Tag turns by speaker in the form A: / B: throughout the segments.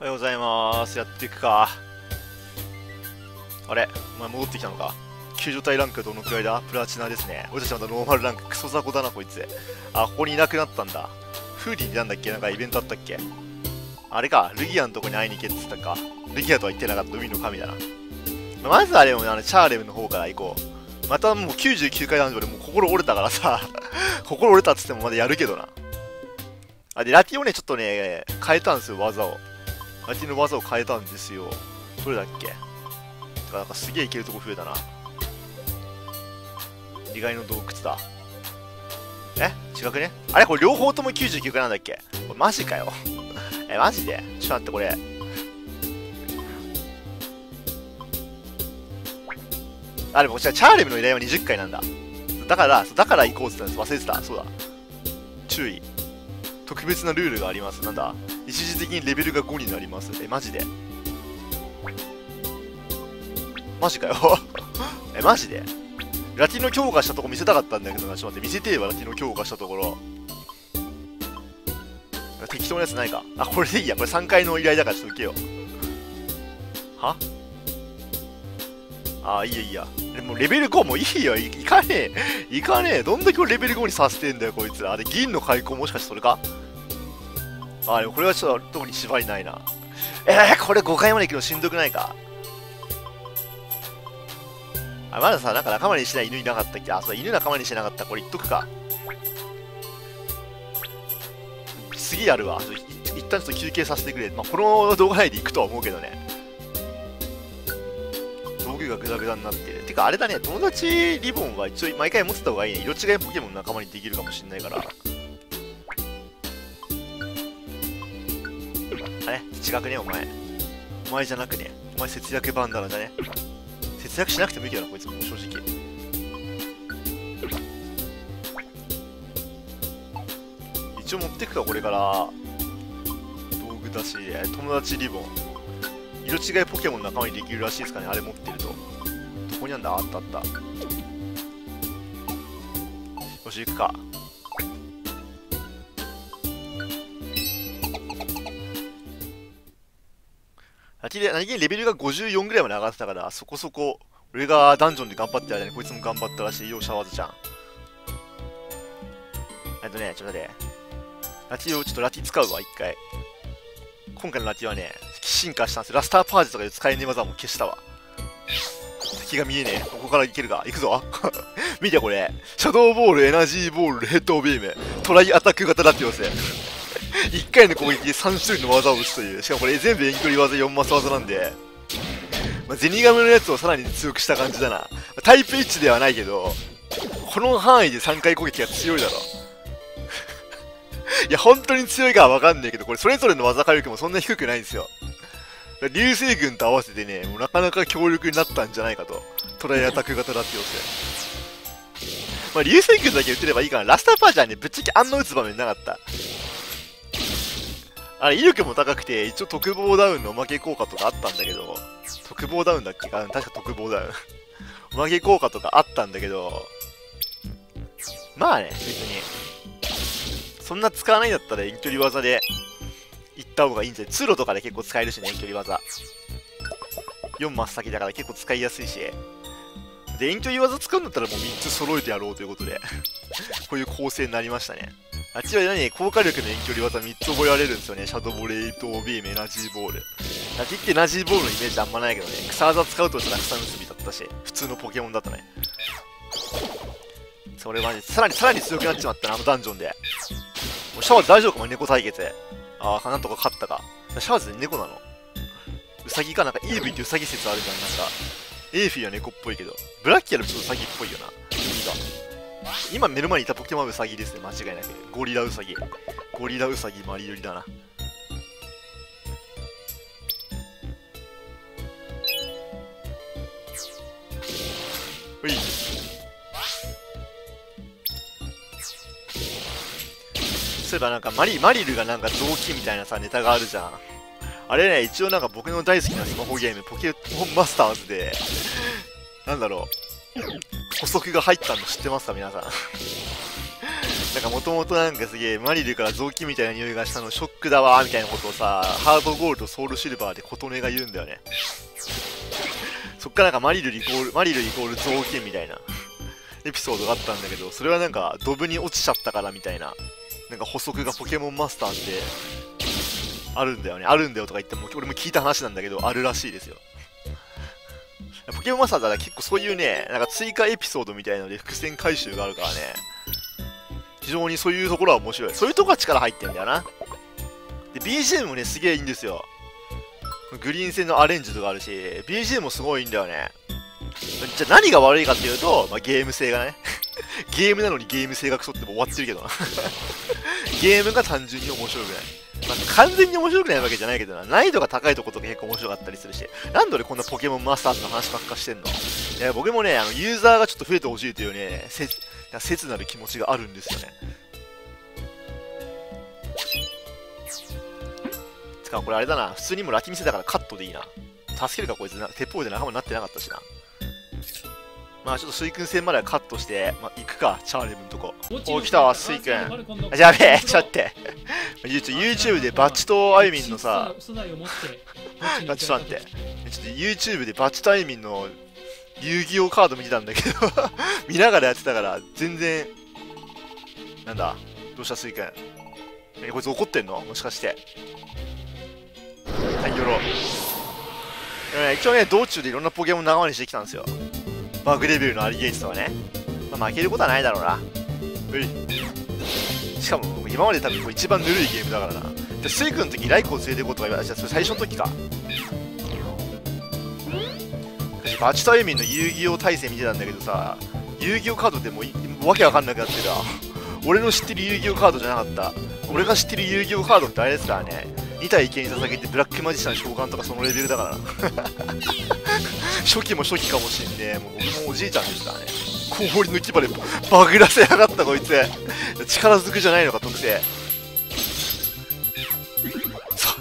A: おはようございます。やっていくか。あれお前戻ってきたのか？救助隊ランクどのくらいだ？プラチナですね。俺たちまだノーマルランク。クソ雑魚だな、こいつ。あ、ここにいなくなったんだ。フーディーなんだっけ？なんかイベントあったっけ？あれか、ルギアのとこに会いに行けって言ったか。ルギアとは言ってなかった海の神だな。まずあれもね、あの、チャーレムの方から行こう。またもう99回男女でもう心折れたからさ、心折れたっつってもまだやるけどな。あ、で、ラティをね、ちょっとね、変えたんですよ、技を。ラティの技を変えたんですよ。どれだっけ？てか、なんかすげえいけるとこ増えたな。利害の洞窟だ。え？違くね？あれ？これ両方とも99回なんだっけ？これマジかよ。え、マジで？ちょっと待って、これ。あ、でもこちらチャーレムの依頼は20回なんだ。だから、だから行こうって言ったんです。忘れてた。そうだ。注意。特別なルールがあります。なんだ？一時的にレベルが5になります。え、マジで？マジかよ。え、マジで？ラティノ強化したとこ見せたかったんだけどな。ちょっと待って、見せてよ、ラティノ強化したところ。適当なやつないか。あ、これでいいや。これ3回の依頼だからちょっと受けよう。は？あ、いいやいいや。でもレベル5もいいよ。いかねえ。いかねえ。どんだけレベル5にさせてんだよ、こいつら。あれ、銀の開口もしかしてそれか？あ、でもこれはちょっと特に縛りないな。えー、これ5回まで行くのしんどくないか？あ、まださ、なんか仲間にしない犬いなかったっけ？あ、そう、犬仲間にしなかった。これ言っとくか。次やるわ。一旦ちょっと休憩させてくれ。まあ、この動画内で行くとは思うけどね。道具がグダグダになってる。てか、あれだね、友達リボンは一応毎回持ってた方がいいね。色違いポケモン仲間にできるかもしんないから。違くねお前。お前じゃなくね。お前節約バンダナじゃね。節約しなくてもいいけどな、こいつも正直。一応持ってくか、これから。道具だし、友達リボン。色違いポケモン仲間にできるらしいですかね、あれ持ってると。どこにあんだあったあった。よし、行くか。気に何気にレベルが54ぐらいまで上がってたから、そこそこ、俺がダンジョンで頑張ってる間にこいつも頑張ったらしいよ、シャワーズちゃん。えっとね、ちょっと待って。ラティをちょっとラティ使うわ、一回。今回のラティはね、進化したんですよ。ラスターパージとかで使えねえ技も消したわ。敵が見えねえ。ここからいけるか。行くぞ。見てこれ。シャドーボール、エナジーボール、ヘッドビーム。トライアタック型ラティオス。1回の攻撃で3種類の技を打つという。しかもこれ全部遠距離技4マス技なんで。まあ、ゼニガメのやつをさらに強くした感じだな。タイプ H ではないけど、この範囲で3回攻撃が強いだろ。いや、本当に強いかはわかんないけど、これそれぞれの技火力もそんな低くないんですよ。流星群と合わせてね、もうなかなか強力になったんじゃないかと。トライアタック型だってよって。まあ、流星群だけ打てればいいから、ラスターパージはね、ぶっちゃけあんな打つ場面なかった。あれ、威力も高くて、一応特防ダウンのおまけ効果とかあったんだけど、特防ダウンだっけ？あ、確か特防ダウン。おまけ効果とかあったんだけど、まあね、別に。そんな使わないんだったら遠距離技で行った方がいいんじゃない通路とかで結構使えるしね、遠距離技。4マス先だから結構使いやすいし。で、遠距離技使うんだったらもう3つ揃えてやろうということで こういう構成になりましたね。あっちは何効果力の遠距離技3つ覚えられるんですよね。シャドウボレイトビーム、エナジーボール。ラティってエナジーボールのイメージあんまないけどね。草技使うとしたら草結びだったし、普通のポケモンだったね。それはね、さらにさらに強くなっちまったな、あのダンジョンで。もうシャワーズ大丈夫かも猫対決。ああ、なんとか勝ったか。シャワーズ猫なのウサギかなんか EV ってウサギ説あるじゃん。なんか、エーフィーは猫っぽいけど、ブラッキアルちょっとウサギっぽいよな。耳が。今目の前にいたポケモンウサギですね、間違いなく。ゴリラウサギ。ゴリラウサギマリ寄りだな。ほい。そういえばなんかマリマリルがなんか臓器みたいなさネタがあるじゃんあれね一応なんか僕の大好きなスマホゲームポケモンマスターズでなんだろう補足が入ったの知ってますか皆さん？なんかもともとなんかすげえマリルから臓器みたいな匂いがしたのショックだわみたいなことをさハードゴールドソウルシルバーで琴音が言うんだよね。そっからなんかマリルイコールマリルイコール臓器みたいなエピソードがあったんだけどそれはなんかドブに落ちちゃったからみたいななんか補足がポケモンマスターってあるんだよね。あるんだよとか言っても俺も聞いた話なんだけどあるらしいですよ。ポケモンマスターだら結構そういうね、なんか追加エピソードみたいので伏線回収があるからね、非常にそういうところは面白い。そういうところは力入ってんだよな。で、BGM もね、すげえいいんですよ。グリーン戦のアレンジとかあるし、BGM もすごいいいんだよね。じゃあ何が悪いかっていうと、まあ、ゲーム性がね。ゲームなのにゲーム性がクソっても終わってるけどな ゲームが単純に面白くない。まあ、完全に面白くないわけじゃないけどな、難易度が高いとことか結構面白かったりするし、なんで俺こんなポケモンマスターズの話ばっかしてんの？いや、僕もね、あの、ユーザーがちょっと増えてほしいというね、せ切なる気持ちがあるんですよね。つか、これあれだな、普通にもラキ見せたからカットでいいな。助けるかこいつな、鉄砲で仲間になってなかったしな。まあちょっと水君戦まではカットして、まあ行くか、チャーレムのとこ。お、来たわ、水君。あ、やべえ、ちょっと待って。YouTube でバチとあゆみんのさ、ちょっと待って。ちょっと YouTube でバチとあゆみんの遊戯王カード見てたんだけど 見ながらやってたから、全然、なんだ、どうした水君。え、こいつ怒ってんの？もしかして。はい、よろ。一応ね、道中でいろんなポケモン仲間にしてきたんですよ。バグレベルのアリゲージとかね。まあ、負けることはないだろうな。うい。しかも、今まで多分一番ぬるいゲームだからな。で、スイ君の時、ライコを連れて行こうとか言われたそれ最初の時か。バチタイミンの遊戯王対戦見てたんだけどさ、遊戯王カードってもうわけわかんなくなってた。俺の知ってる遊戯王カードじゃなかった。俺が知ってる遊戯王カードってあれですからね。2体池に捧げてブラックマジシャン召喚とかそのレベルだからな初期も初期かもしんねえ。もう僕もおじいちゃんでしたね。氷の牙でバグらせやがったこいつ。力ずくじゃないのか特性さ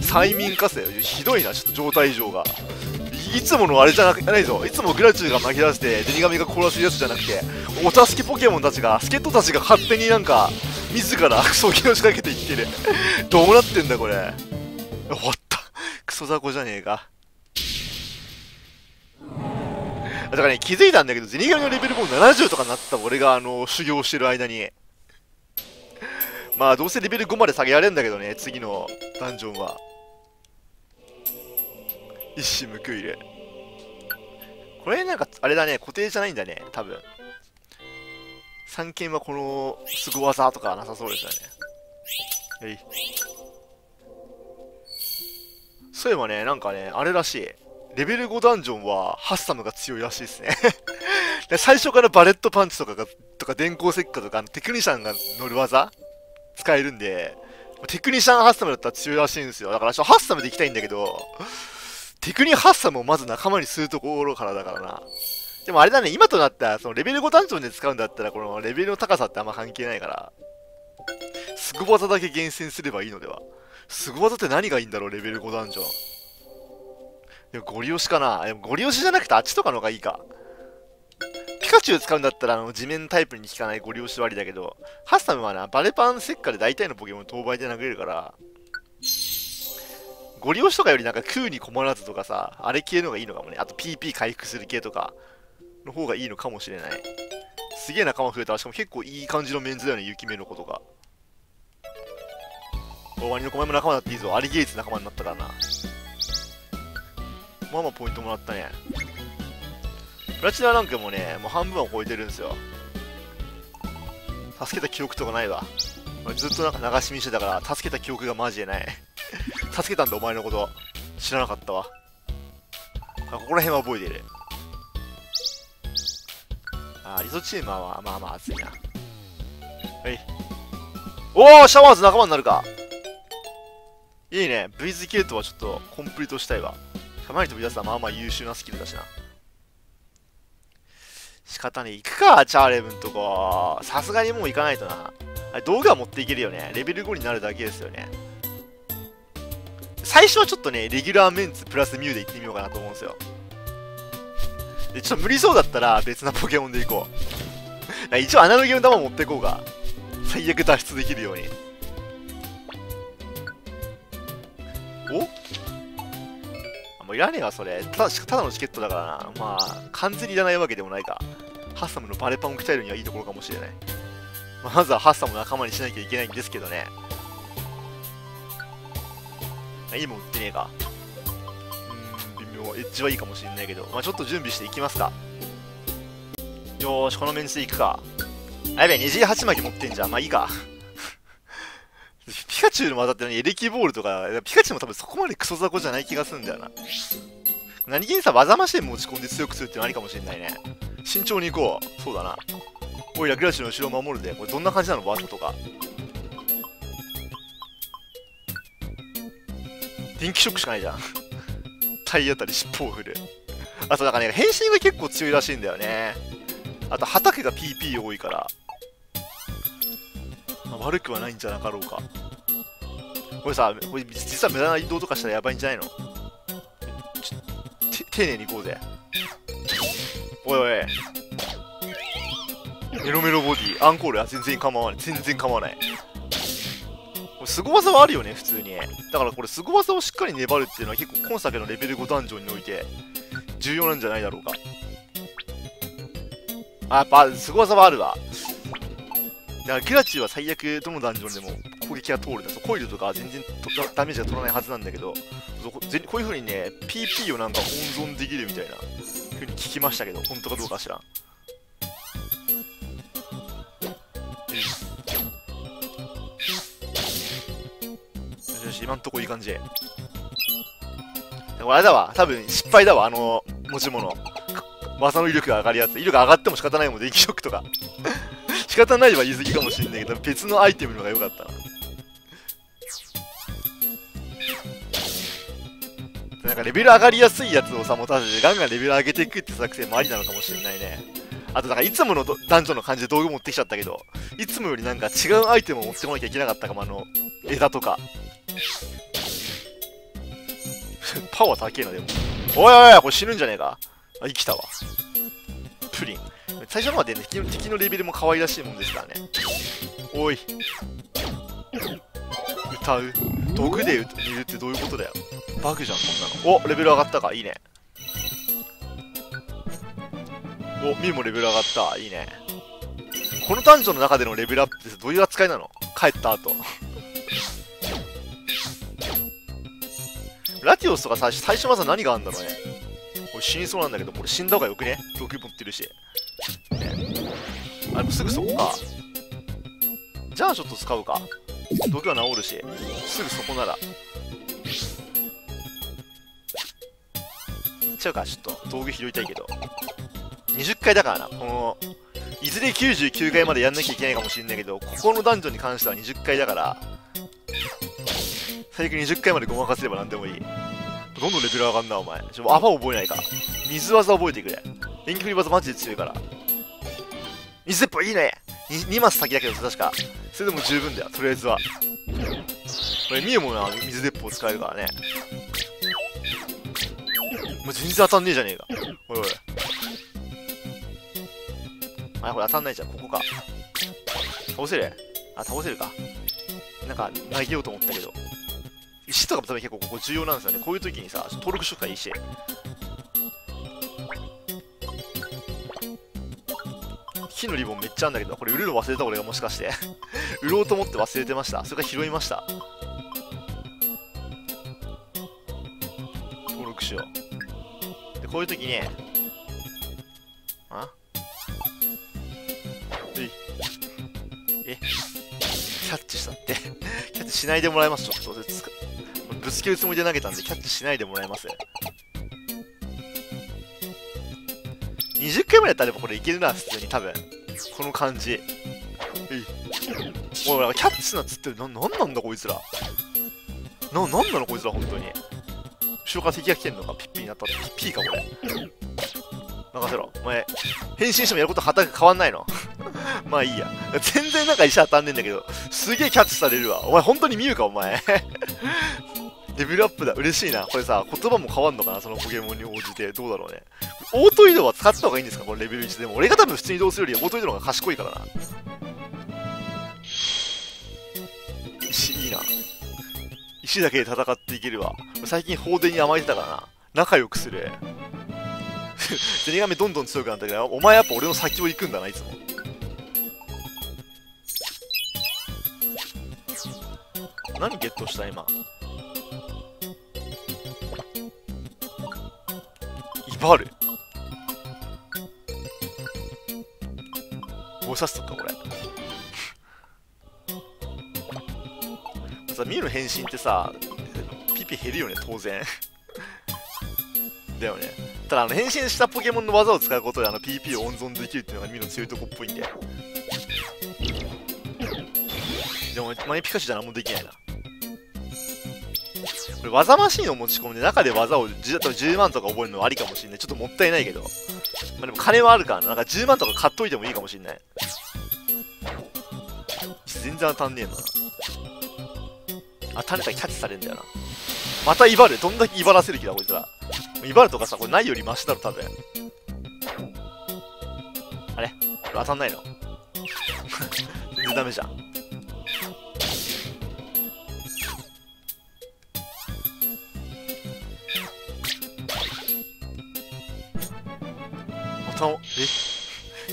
A: 催眠化成ひどいなちょっと状態異常が。いつものあれじゃないぞ。いつもグラチューが巻き出してゼニガメが殺すやつじゃなくてお助けポケモンたちが助っ人たちが勝手になんか自らクソギを仕掛けていってる。どうなってんだこれ。終わった。クソ雑魚じゃねえか。だからね気づいたんだけどゼニガメのレベルもう70とかになった俺があの修行してる間に。まあどうせレベル5まで下げられるんだけどね次のダンジョンは。一矢報いるこれなんかあれだね固定じゃないんだね多分。三剣はこの凄技とかなさそうですよね。はい。そういえばねなんかねあれらしい。レベル5ダンジョンはハッサムが強いらしいですね 最初からバレットパンチとかがとか電光石火とかテクニシャンが乗る技使えるんでテクニシャンハッサムだったら強いらしいんですよだからハッサムで行きたいんだけどテクニハッサムをまず仲間にするところからだからな。でもあれだね、今となったら、そのレベル5ダンジョンで使うんだったら、このレベルの高さってあんま関係ないから、すご技だけ厳選すればいいのでは。すご技って何がいいんだろう、レベル5ダンジョン。でもゴリ押しかな。でもゴリ押しじゃなくてあっちとかの方がいいか。ピカチュウ使うんだったら、あの、地面タイプに効かないゴリ押し割りだけど、ハッサムはな、バレパンセッカで大体のポケモン当倍で殴れるから、ゴリ押しとかよりなんか空に困らずとかさ、あれ系の方がいいのかもね。あと PP 回復する系とかの方がいいのかもしれない。すげえ仲間増えた。しかも結構いい感じのメンズだよね、雪目の子とか。ワニの米も仲間だっていいぞ。アリゲイツ仲間になったからな。まあまあポイントもらったね。プラチナランクもね、もう半分は超えてるんですよ。助けた記憶とかないわ。ずっとなんか流し見してたから、助けた記憶がマジでない。助けたんだお前のこと知らなかったわここら辺は覚えてるあリゾチーマーはまあまあ熱いなはいおおシャワーズ仲間になるかいいね V ズケートはちょっとコンプリートしたいわかなり飛び出すのはまあまあ優秀なスキルだしな。仕方ね行くかチャーレブンとかさすがにもう行かないとな。あれ道具は持っていけるよね。レベル5になるだけですよね。最初はちょっとね、レギュラーメンツプラスミュウで行ってみようかなと思うんですよ。で、ちょっと無理そうだったら別なポケモンで行こう。一応アナログの玉持っていこうか。最悪脱出できるように。お？ういらねえわそれ。ただただのチケットだからな。まあ完全にいらないわけでもないか。ハッサムのバレパンを鍛えるにはいいところかもしれない、ま、ずはハッサムを仲間にしなきゃいけないんですけどね。いいもん売ってねえか。うん微妙。エッジはいいかもしれないけど。まあちょっと準備していきますか。よーしこのメンツでいくか。あやべえ28巻持ってんじゃん。まあいいか。カチュウの技って何？エレキボールとか、ピカチュウも多分そこまでクソ雑魚じゃない気がするんだよな。何気にさ、技マシン持ち込んで強くするってのありかもしれないね。慎重に行こう。そうだな。おいら、グラシュの後ろを守るで。これどんな感じなの？バートとか。電気ショックしかないじゃん。体当たり尻尾を振る。あとなんかね、変身が結構強いらしいんだよね。あと、畑が PP 多いから。まあ、悪くはないんじゃなかろうか。これさ、これ実は無駄な移動とかしたらやばいんじゃないの？丁寧に行こうぜ。おいおい。メロメロボディ、アンコールは全然構わない。全然構わない。これ凄技はあるよね、普通に。だからこれ、凄技をしっかり粘るっていうのは結構今作のレベル5ダンジョンにおいて重要なんじゃないだろうか。あ、やっぱ、凄技はあるわ。だからキラチは最悪どのダンジョンでも攻撃が通るんだコイルとか全然ダメージが取らないはずなんだけどこういう風にね PP をなんか温存できるみたいな風に聞きましたけど本当かどうか知らんよし今んとこいい感じこれあれだわ多分失敗だわあの持ち物技の威力が上がるやつ威力上がっても仕方ないもん電気ショックとか仕方ないは言い過ぎかもしんないけど、別のアイテムの方が良かったな。かレベル上がりやすいやつをさ、持たせてガンガンレベル上げていくって作戦もありなのかもしれないね。あとなんかいつものダンジョンの感じで道具持ってきちゃったけど、いつもよりなんか違うアイテムを持ってこなきゃいけなかったかも、あの、枝とか。パワー高えな、でも。おいおいおい、これ死ぬんじゃねえか。あ、生きたわ。プリン。最初のまでね敵のレベルも可愛らしいもんですからねおい歌う毒で歌るってどういうことだよバグじゃんこんなの。おレベル上がったか。いいね。おミーもレベル上がった。いいね。この男女の中でのレベルアップってどういう扱いなの？帰った後。ラティオスとか最初最初まず何があんだろうね。これ死にそうなんだけどこれ死んだ方がよくね？毒持ってるし。ね。あれも、すぐそこか。じゃあちょっと使うか。毒は治るし、すぐそこなら。ちゃうか、ちょっと。道具拾いたいけど。20回だからな。この、いずれ99回までやんなきゃいけないかもしれないけど、ここのダンジョンに関しては20回だから、最悪20回までごまかせれば何でもいい。どんどんレベル上がんな、お前。ちょ、アファ覚えないか。水技覚えてくれ。電気振り技マジで強いから。水鉄砲いいね 2, 2マス先だけど確かそれでも十分だよとりあえずはこれミユもな水鉄砲使えるからねもう全然当たんねえじゃねえか。おいおい。あこれ当たんないじゃんここか。倒せる？あ倒せるか。なんか投げようと思ったけど。石とかも多分結構ここ重要なんですよね。こういう時にさ登録しとくからいいし。金のリボンめっちゃあんだけど、これ売るの忘れた俺がもしかして。売ろうと思って忘れてました。それから拾いました。登録しよう。こういう時に、あ？ええ？キャッチしたって。キャッチしないでもらいます、ちょっと。ぶつけるつもりで投げたんで、キャッチしないでもらいます。20回までやったらこれいけるな、普通に多分。この感じ。おい、キャッチすなっつってる。な、なんなんだこいつら。な、なんなのこいつら、本当に。後ろから敵が来てんのか、ピッピーになったピッピーか、これ。任せろ。お前、変身してもやること畑変わんないの まあいいや。全然なんか石当たんねえんだけど、すげえキャッチされるわ。お前本当に見るか、お前。レベルアップだ。嬉しいな。これさ、言葉も変わんのかなそのポケモンに応じて。どうだろうね。オート移動は使った方がいいんですか？これレベル1でも。俺が多分普通に移動するよりオート移動の方が賢いからな。1だけで戦っていけるわ。最近放電に甘えてたからな。仲良くする。ゼニガメどんどん強くなったけど、お前やっぱ俺の先を行くんだな、いつも。何ゲットした今？イバル。棒刺すとか、これ。さ、ミュウの変身ってさ、ピピ減るよね、当然。だよね。ただ、あの、変身したポケモンの技を使うことで、あの、PP を温存できるっていうのがミュウの強いとこっぽいんで。でも、マイピカチュウじゃ何もできないな。これ技マシンを持ち込んで中で技を 10, 10万とか覚えるのはありかもしんない。ちょっともったいないけど。まあ、でも金はあるからな。なんか10万とか買っといてもいいかもしんない。全然当たんねえな。当たれたらキャッチされるんだよな。また威張る。どんだけ威張らせる気だ、こいつら。威張るとかさ、これないよりマシだろ、多分。あれ？これ当たんないの？全然ダメじゃん。また、え？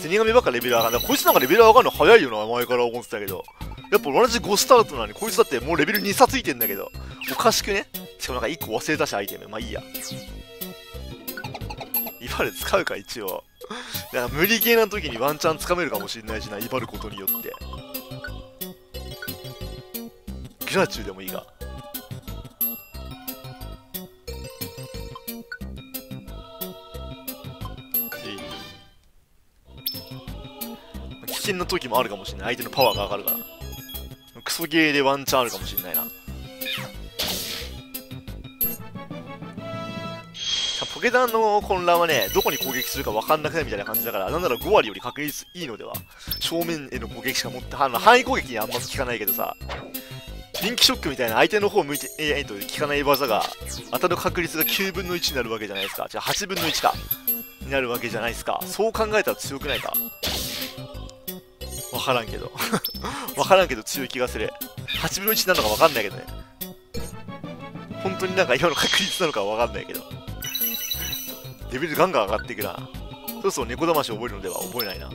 A: ゼニガメばっかレベル上がる。こいつなんかレベル上がるの早いよな、前から思ってたけど。やっぱ同じ5スタートなのに、こいつだってもうレベル2差ついてんだけど。おかしくね？しかもなんか1個忘れたし、アイテム。まあいいや。イバル使うか、一応。なんか無理ゲーな時にワンチャンつかめるかもしれないしな、イバることによって。グラチューでもいいが。危険な時もあるかもしれない。相手のパワーが上がるから。ソゲーでワンチャンあるかもしれないな。ポケダンの混乱はね、どこに攻撃するか分かんなくなるみたいな感じだから、なんなら5割より確率いいのでは正面への攻撃しか持って、あの範囲攻撃にあんま効かないけどさ、電気ショックみたいな相手の方向いて、えー、と効かない技が当たる確率が9分の1になるわけじゃないですか。じゃあ8分の1か。になるわけじゃないですか。そう考えたら強くないかわからんけど。わからんけど強い気がする。8分の1なのか分かんないけどね。本当になんか今の確率なのか分かんないけど。レベルガンガン上がっていくな。そろそろ、猫魂覚えるのでは覚えないな。